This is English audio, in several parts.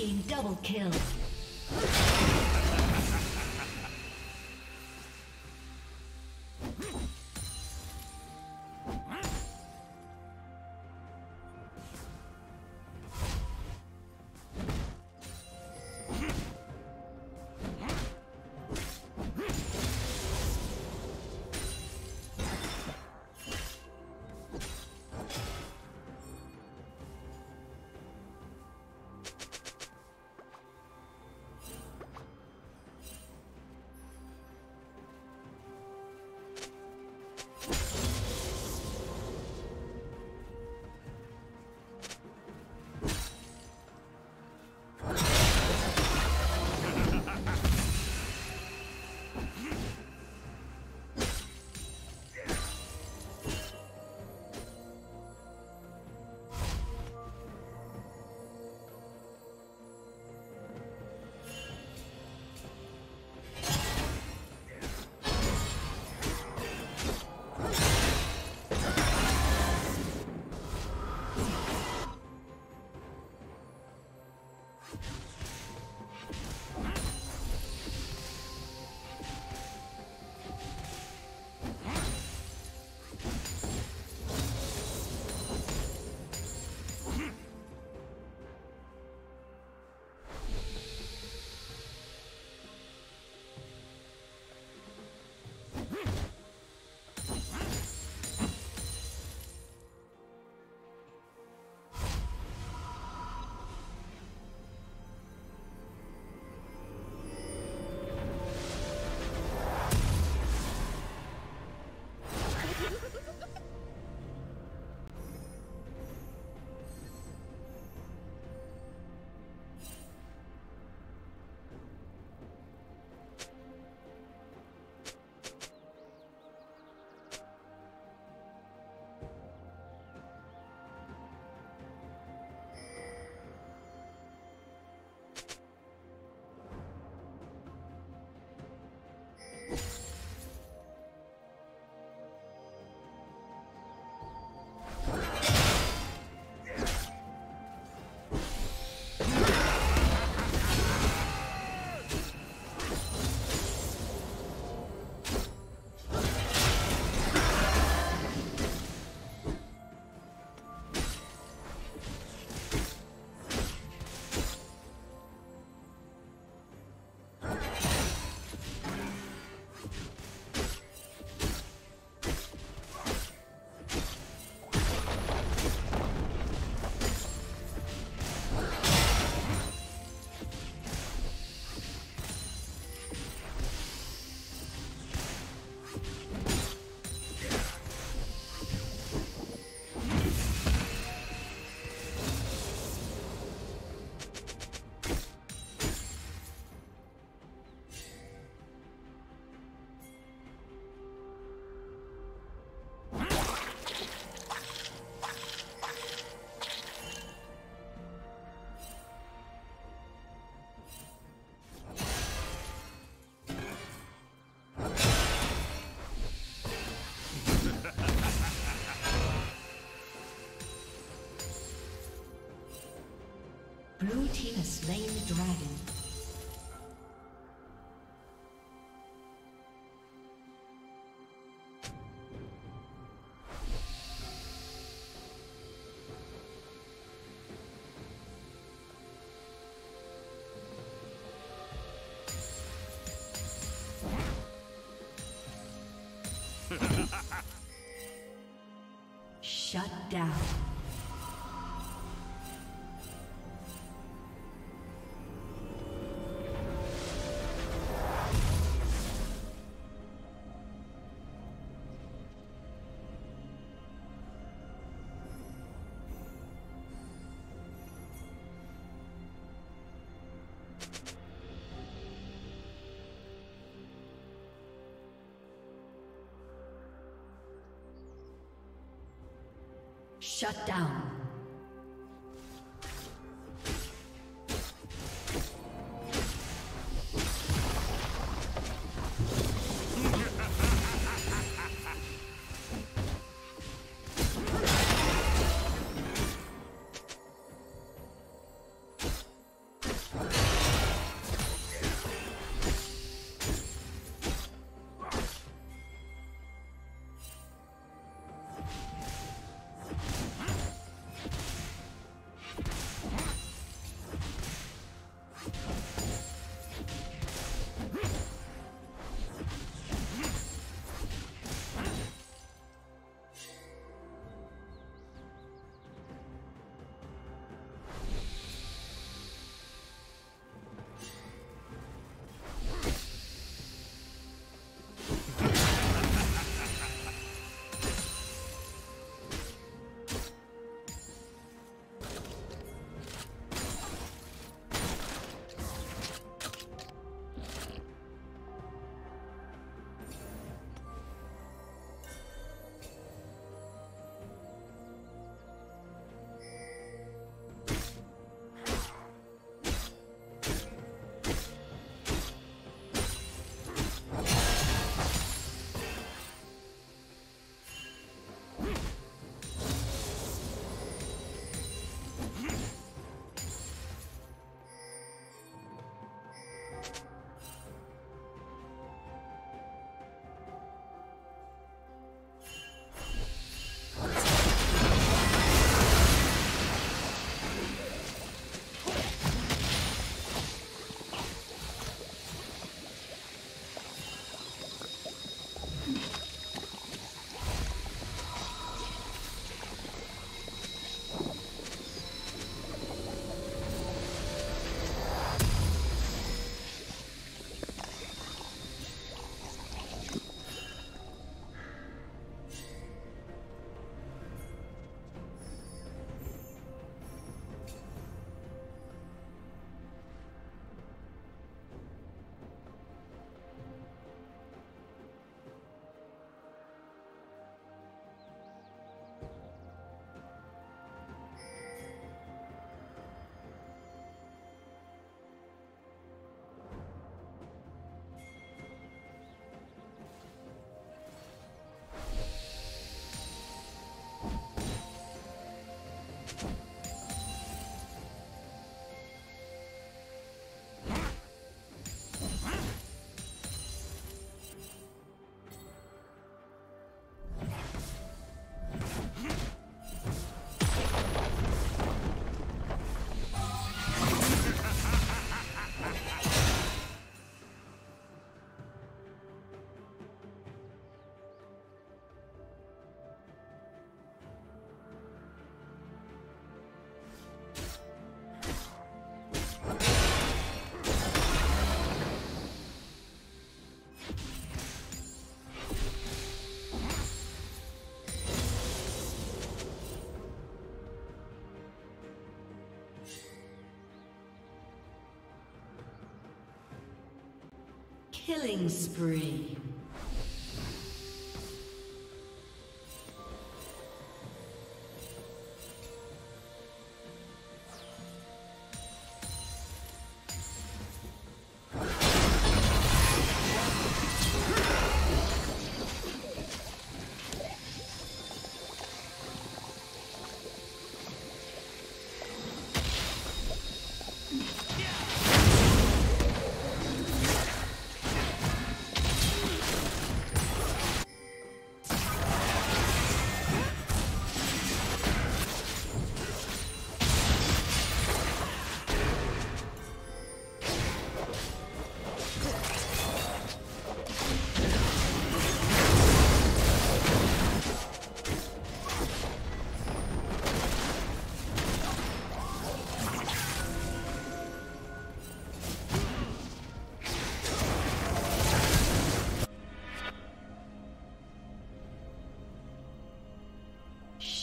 team double kill. Dragon. Shut down. Shut down. Killing spree.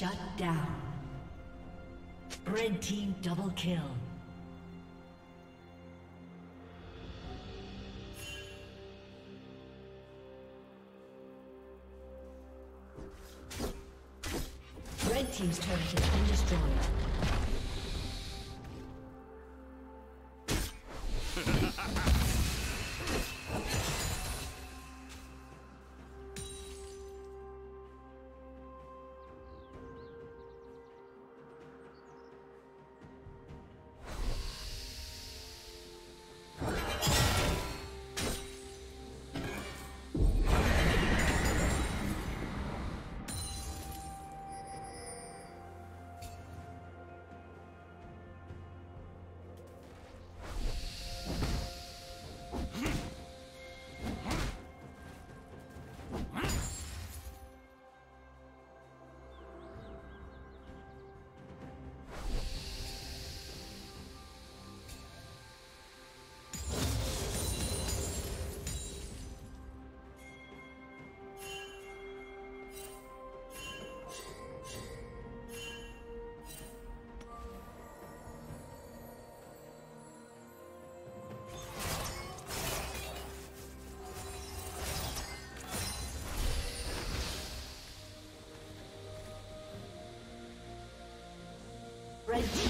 Shut down. Red team double kill. Red team's turret has been destroyed. Red team